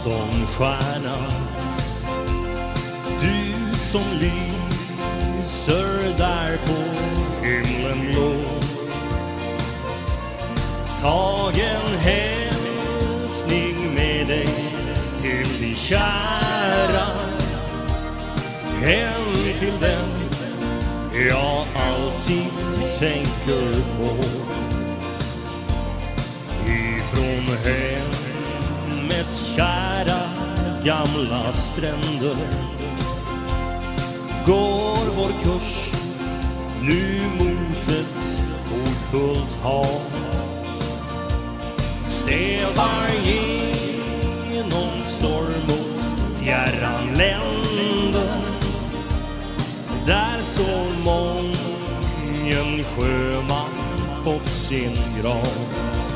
aftonstjärna Du som lyser där på himlen blå. Tag en hälsning med dig till din kära. Hem till den jag alltid tänker på. Gamla stränder. Går vår kurs nu mot ett hotfullt hav. Stävar genom storm och fjärran länder. Där så mången sjöman fått sin grav.